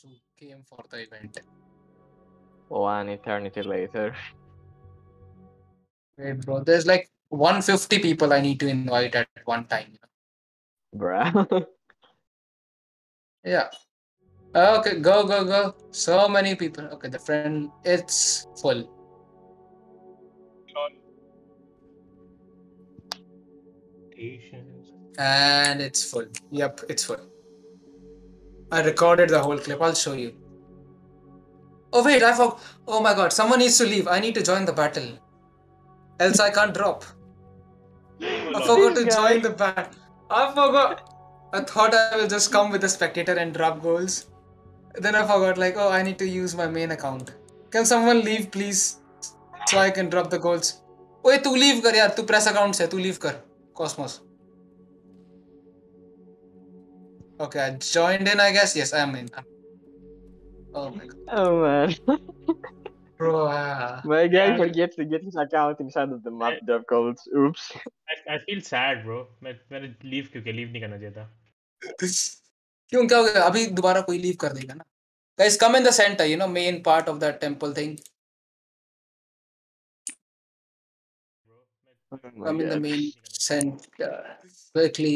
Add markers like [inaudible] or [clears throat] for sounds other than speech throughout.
who came for the event. One eternity later. Wait, bro. There's like 150 people I need to invite at one time. Bruh. [laughs] Yeah. Uh, okay, go, go, go. So many people. Okay, the friend, it's full. And it's full. Yep, it's full. I recorded the whole clip. I'll show you. Oh wait, I forgot. Oh my god, someone needs to leave. I need to join the battle. Else I can't drop. I forgot to join the battle. I forgot. I thought I will just come with the spectator and drop goals. Then I forgot, like, oh, I need to use my main account. Can someone leave, please? So I can drop the goals. Wait, to leave kar yaar. To press account se. Tu leave kar. Cosmos. Okay, I joined in, I guess. Yes, I am in. Oh my god. oh man. [laughs] Bro, ah. My guy Yeah. forgets to get his account inside of the map drop codes. Oops. I, I feel sad bro मैं मैंने leave क्यों किया leave नहीं करना चाहिए था क्यों क्या हो गया अभी दोबारा कोई लीव कर देगा ना guys come in the center you know main part of that temple thing Oh my come in the God. main center quickly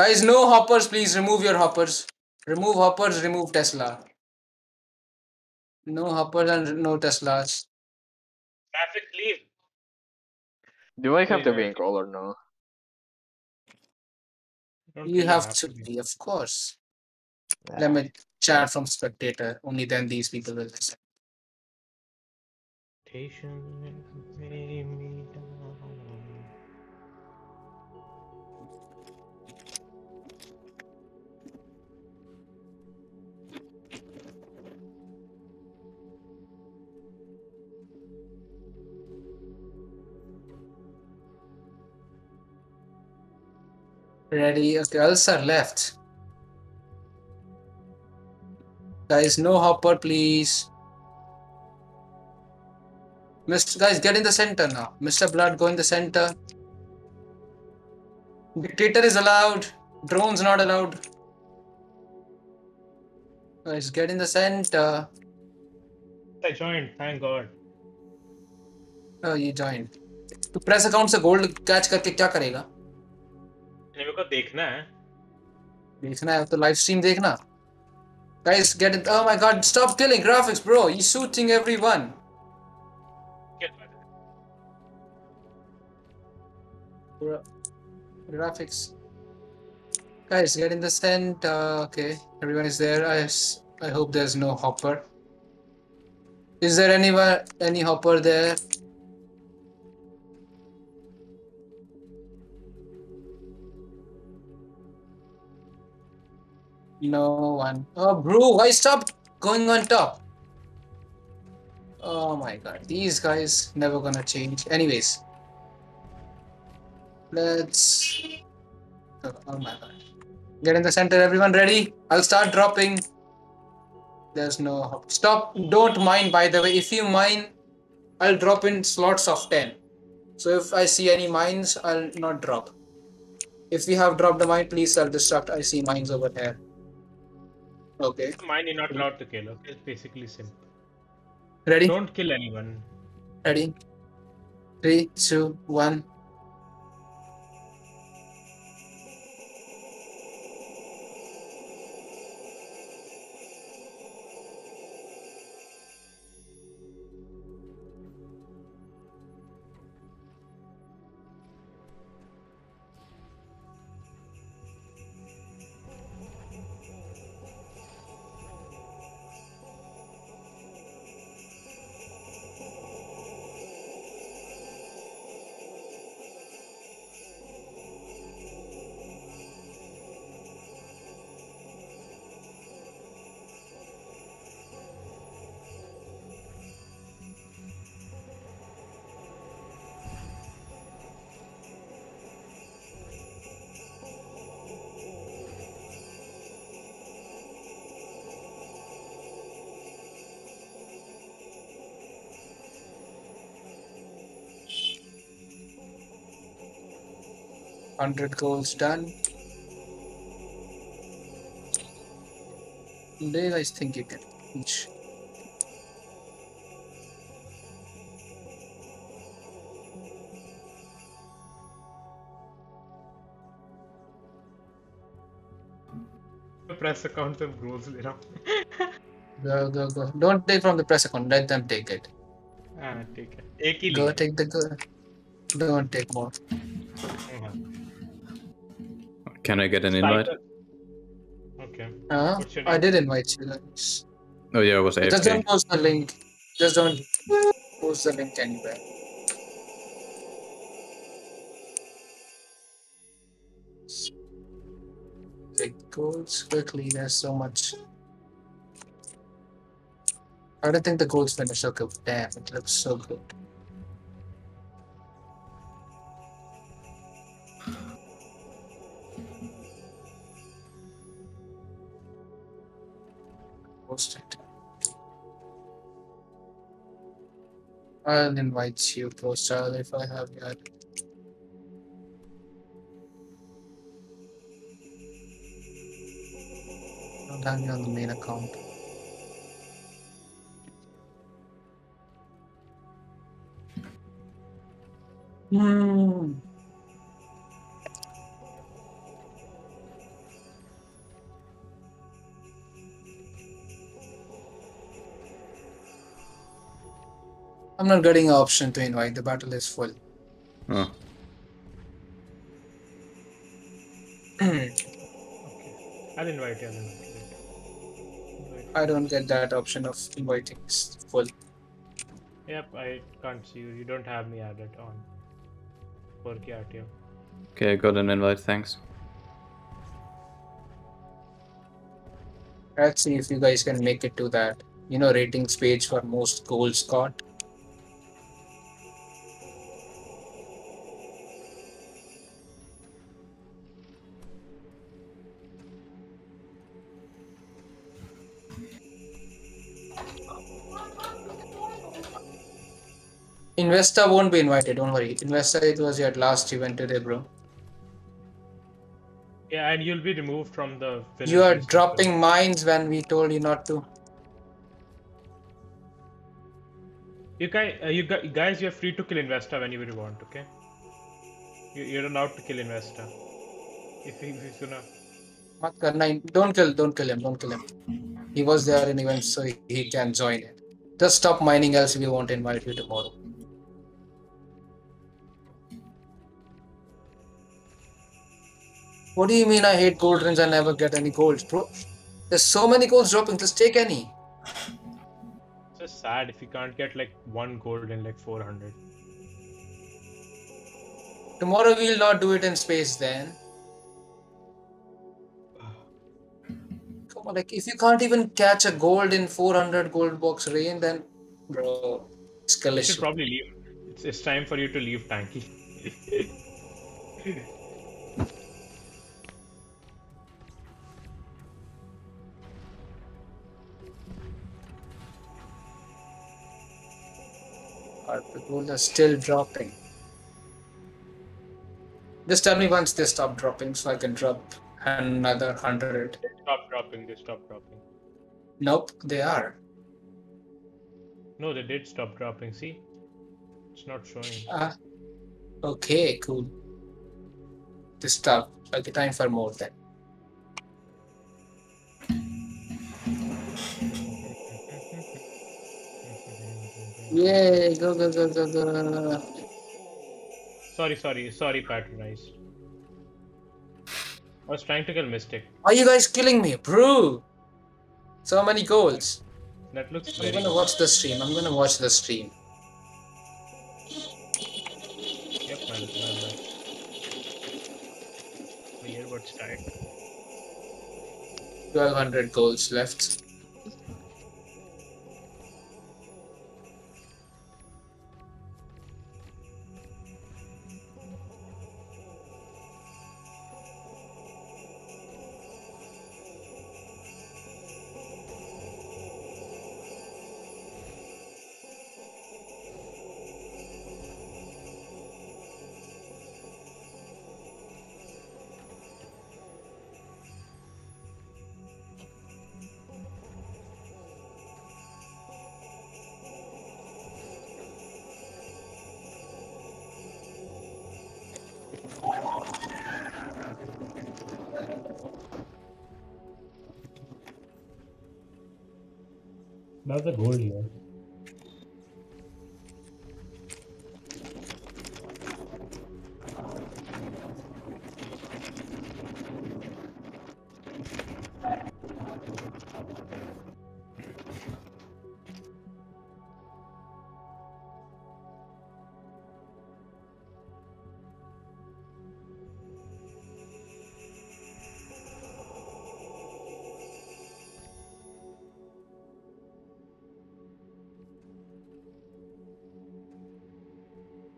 guys no hoppers please remove your hoppers. Remove hoppers remove tesla. No hoppers and no teslas. Traffic leave. Do I have to be Yeah. in call or no? You think have to be of course. Yeah. let me chat from spectator. Only then these people will listen. Station, Ready? Okay, Ulcer left. Guys, no hopper, please. Mr. Guys, get in the center now. Mr. Blood, go in the center. Dictator is allowed. Drones not allowed. Guys, get in the center. I joined thank God Oh, you joined. तो press account से gold catch करके क्या करेगा मेरे को देखना है देखना है तो लाइव स्ट्रीम देखना guys get it oh my god stop killing graphics bro you shooting everyone Get back. Gra- graphics guys get in the center okay everyone is there i s- i hope there's no hopper is there anywhere any hopper there No one. Oh bro why stop going on top? Oh my god these guys never gonna change. Anyways let's oh, my god. Get in the center everyone ready? I'll start dropping. There's no hop- stop don't mine by the way. If you mine i'll drop in slots of 10 so if i see any mines i'll not drop. If we have dropped a mine please self-destruct i see mines over here okay. Mine you're not allowed to kill okay? It's basically simple. Ready? Don't kill anyone. Ready? Three two one 100 goals done. Do you guys think you can reach? Press account of goals, go, go, go. Don't take from the press account, let them take it. Ah, take it. Go take the go. Don't take more. हाँ Can I get an invite? okay Huh? What's your I did invite you guys. Oh yeah, I was Just AFK. don't post the link. Just don't post the link anywhere. Take goals quickly. There's so much. I don't think the goals finish. Okay, damn, it looks so good. I'll invite you, post if I have yet. Don't have me on the main account. Hmm. not getting an option to invite. The battle is full. Okay. [clears throat] I'll invite you. I don't get that option of inviting full. Yep, I can't see you. You don't have me added on. Okay, I got an invite, thanks. Let's see if you guys can make it to that, you know, ratings page for most goals got. Investor won't be invited, don't worry. Investor, it was your last event today, bro. yeah and you'll be removed from the You are dropping mines when we told you not to. You guys, uh, you guys, you're free to kill investor whenever you want. Okay. You, you're allowed to kill investor. If he, if he's gonna. Mat karna, don't kill, don't kill him, don't kill him. He was there in event, so he, he can join it. Just stop mining, else we won't invite you tomorrow. What do you mean I hate gold rings? I never get any golds, bro. There's so many golds dropping. Just take any. It's just sad if you can't get like one gold in like 400. Tomorrow we'll not do it in space then. Come on, like if you can't even catch a gold in 400 gold box rain, then bro, it's You should probably leave. It's, it's time for you to leave Tanki. [laughs] But the gold are still dropping. Just tell me once they stop dropping so I can drop another hundred. They stop dropping. They stop dropping. Nope, they are. No, they did stop dropping. See, it's not showing. Ah, okay, cool. They stop. Okay, time for more then. Yay, go, go, go, go, go. Sorry, sorry, sorry, patronized. I was trying to kill Mystic. Are you guys killing me, bro? So many goals. That looks I'm gonna watch the stream. I'm gonna watch the stream. Yep, man, man, man. My earbuds died. 1200 goals left. That's the gold here.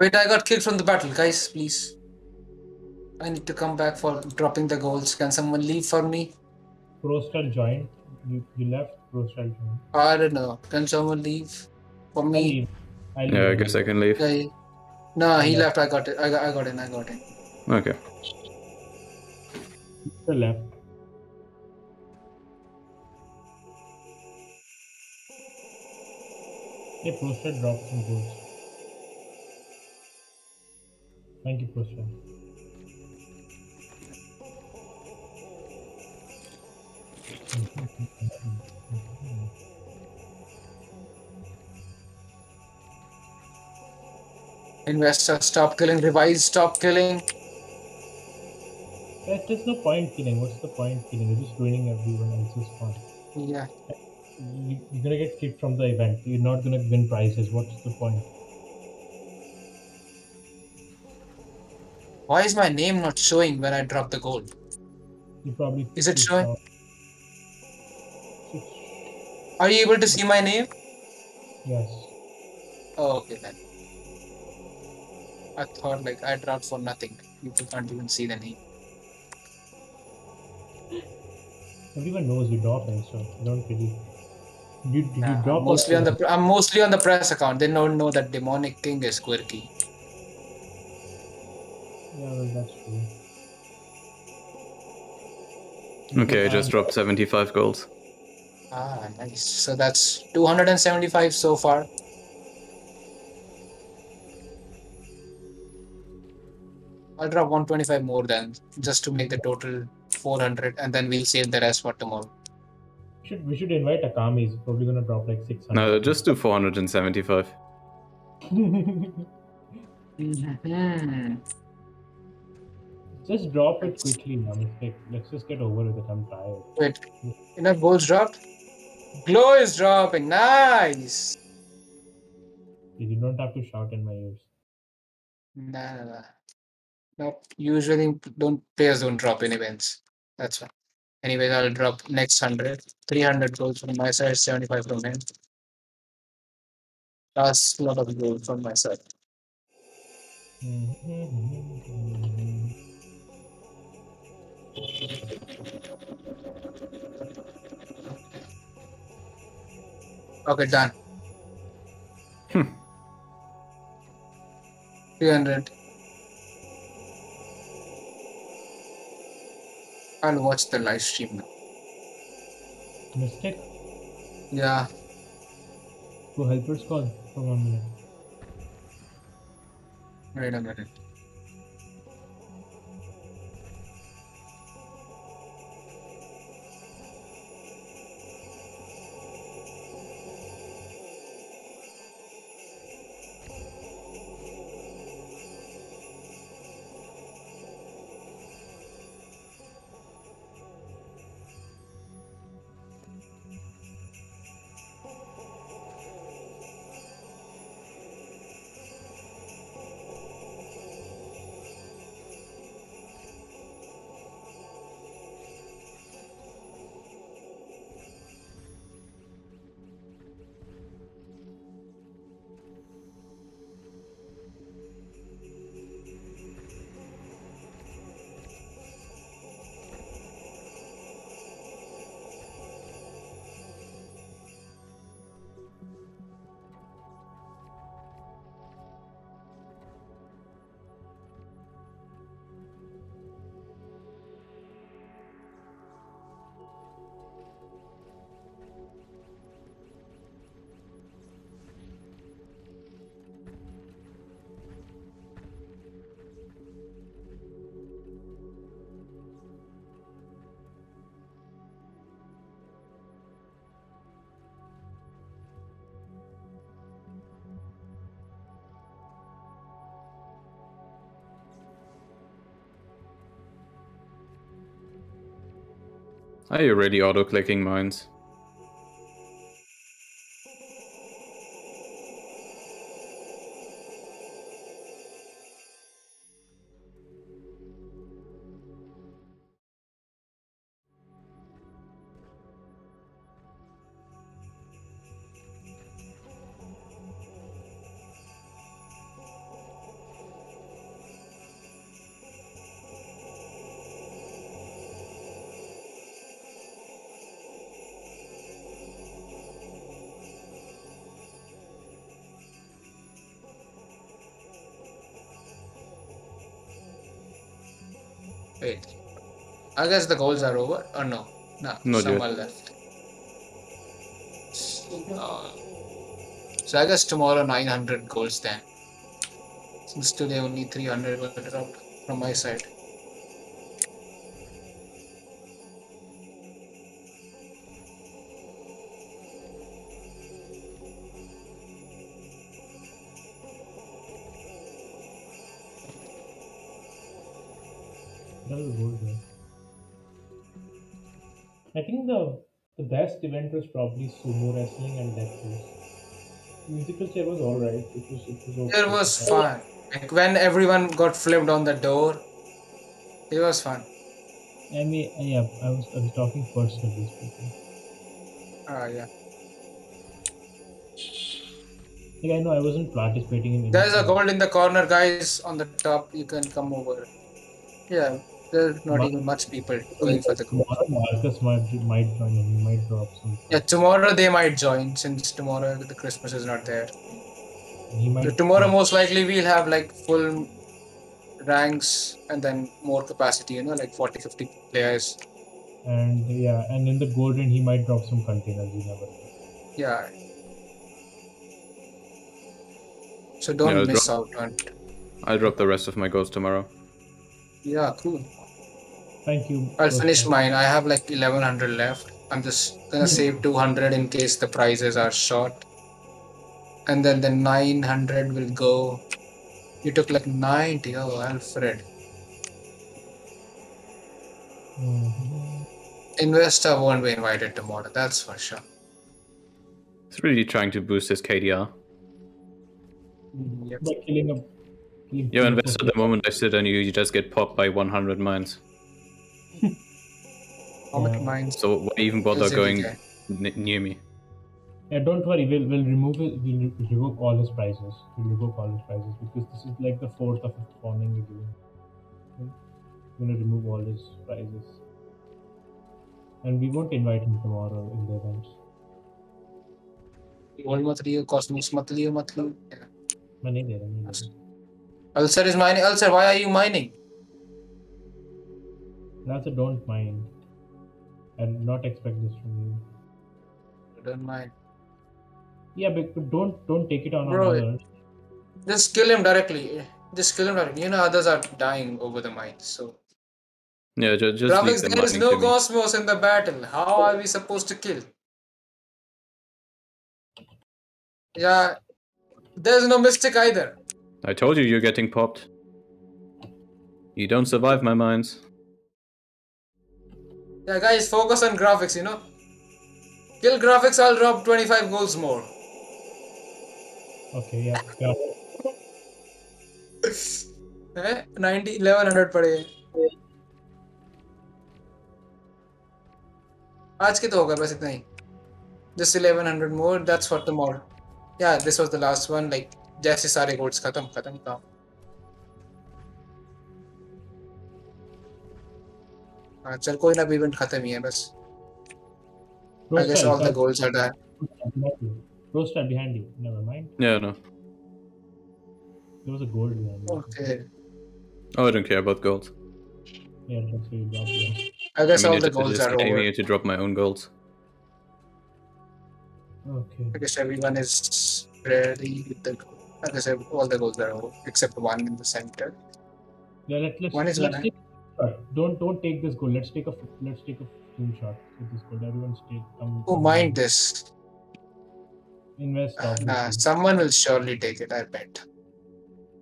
Wait, I got kicked from the battle, guys. Please. I need to come back for dropping the goals. Can someone leave for me? Prostal joined. You, you left. Prostal joined. I don't know. Can someone leave for I'll me? leave. I'll Yeah, I guess I can leave. Yeah, yeah. No, he Yeah. left. I got it. I got, I got in. I got in. Okay. The left. Hey, Prostal dropped some goals. Thank you, Prostal. Investor, stop killing. Revise, stop killing. There's just no point killing. What's the point killing? You're just ruining everyone else's fun. Yeah. You're gonna get kicked from the event. You're not gonna win prizes. What's the point? Why is my name not showing when I drop the gold? You probably. Is it showing? saw- Are you able to see my name? Yes. Oh, okay then. I thought like I dropped for nothing. People can't even see the name. Everyone knows you drop it, so don't really. You, you Nah, drop mostly on the I'm mostly on the press account. They don't know that demonic king is quirky. Yeah, well, that's true. Okay, I just dropped 75 gold. Ah, nice. So that's 275 so far. I'll drop 125 more then, just to make the total 400, and then we'll save the rest for tomorrow. We should we should invite Akami. He's probably gonna drop like 600. No, just do 475. [laughs] Hmm. Just drop it quickly. It's like, let's just get over with it. I'm tired. Wait, enough goals dropped? Glow is dropping. Nice. You don't have to shout in my ears. Nah, nah, nah. Nope. Usually don't players don't drop in events. That's why. Anyways, I'll drop next 100. 300 goals from my side, 75 from him. Last lot of goals from my side. Mm-hmm. Okay, done. Hmm. 300. I'll watch the live stream now. Mystic, Yeah. go helpers call for one minute. Wait a minute. Are you really auto clicking mines? Wait. I guess the goals are over. Or no? No. Not some yet. are left. Uh, so I guess tomorrow 900 goals then. Since today only 300 were dropped from my side. That was good. Yeah. I think the the best event was probably sumo wrestling and death race. Musical chair was alright. It was it was okay. It was fun. Like when everyone got flipped on the door, it was fun. I mean, yeah, I was I was talking personally speaking. Ah, yeah. Like I know I wasn't participating in. There's a gold in the corner, guys. On the top, you can come over. Yeah, there's not Ma- even much people going for the gold. Tomorrow Marcus might might join and he might drop some. Yeah, tomorrow they might join since tomorrow the Christmas is not there. He might. So tomorrow most likely we'll have like full ranks and then more capacity, you know, like 40, 50 players. And yeah, and in the golden he might drop some containers. You never know. Yeah. So don't Yeah, miss drop- out on. I'll drop the rest of my goals tomorrow. Yeah, cool. Thank you. I'll finish mine. I have like 1100 left. I'm just gonna save 200 in case the prizes are short. And then the 900 will go. You took like 90. Oh, Alfred. Mhm. Investor won't be invited tomorrow, that's for sure. He's really trying to boost his KDR. Yep. By killing a. Killing Yo, investor, the moment I sit on you, you just get popped by 100 mines. How much Yeah. mines? So why even bother Is it going okay? n- near me? Yeah, don't worry. We'll we'll remove it. We'll re- revoke all his prizes. We'll revoke all his prizes because this is like the fourth or fifth warning we're giving. We're gonna remove all his prizes, and we won't invite him tomorrow in the events. Gold mat liyo, Cosmos mat liyo, mat liyo. Yeah. मैं नहीं दे रहा, नहीं दे रहा. Ulcer is mining. Ulcer, why are you mining? That's a don't mind. I did not expect this from you. Don't mind. Yeah, but, but don't don't take it on Bro, others. Just kill him directly. Just kill him directly. You know others are dying over the mines, so. Yeah, ju- just leave Graphics, them there is no. Cosmos in the battle. How are we supposed to kill? Yeah, there's no Mystic either. I told you you're getting popped. You don't survive my mines. Yeah, guys, focus on graphics, you know. Kill graphics, I'll drop 25 goals more. Okay, yeah, yeah. [laughs] Eh? 90, 1100 पड़े आज के तो होगा बस इतना ही just 1100 more that's for tomorrow yeah this was the last one like जैसे सारे goals खत्म खत्म काम हाँ चल कोई ना इवेंट खत्म ही है बस I guess all the goals are done Behind you. Roaster behind you. Never mind. Yeah, no. There was a gold behind you. okay Oh, I don't care about gold. Yeah, that's where you dropped there. I guess I mean, all the it's, goals it's are aiming over to drop my own goals. Okay. I guess everyone is ready with the I guess all the goals are over except one in the center Yeah, let, let's One is let's one, take a shot. Don't don't take this goal. Let's take a let's take a screenshot with this goal. Everyone stay come. come mind this Invest. Obviously. someone will surely take it, I bet.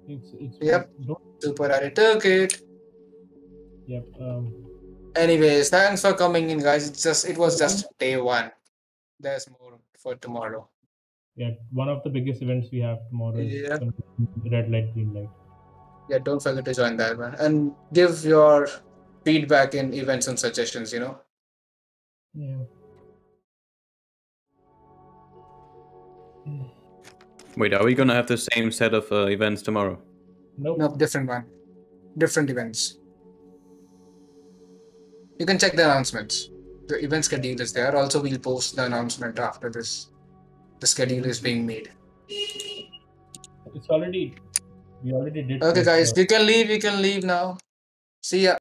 It's it's Yep. Don't Super Ari took it. yep. Um. Anyways, thanks for coming in, guys. It's just it was just day one. There's more for tomorrow. Yeah, one of the biggest events we have tomorrow is Yeah. gonna red light, green light. Yeah, don't forget to join that one and give your feedback in events and suggestions. You know. Yeah. Wait, are we gonna have the same set of uh, events tomorrow? Nope. No, different one. Different events. You can check the announcements. The event schedule is there. Also, we'll post the announcement after this. The schedule is being made. It's already we already did. Okay, guys, you can leave. You can leave now. See ya.